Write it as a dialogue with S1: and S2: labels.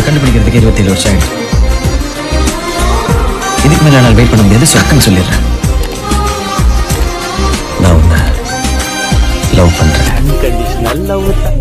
S1: உன்னை கண்டுபிடிக்கிறதுக்கு இருபத்தேழு வருஷம் ஆயிடுச்சு. இதுக்கு மேலே நான் வெயிட் பண்ண முடியாது சக்குன்னு சொல்லிடுறேன். நான் உன்னை லவ்
S2: பண்ணுறேன்